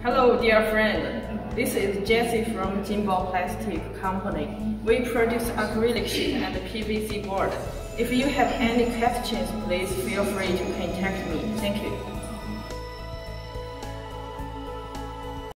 Hello, dear friend. This is Jessie from Jinbao Plastic Company. We produce acrylic sheet and PVC board. If you have any questions, please feel free to contact me.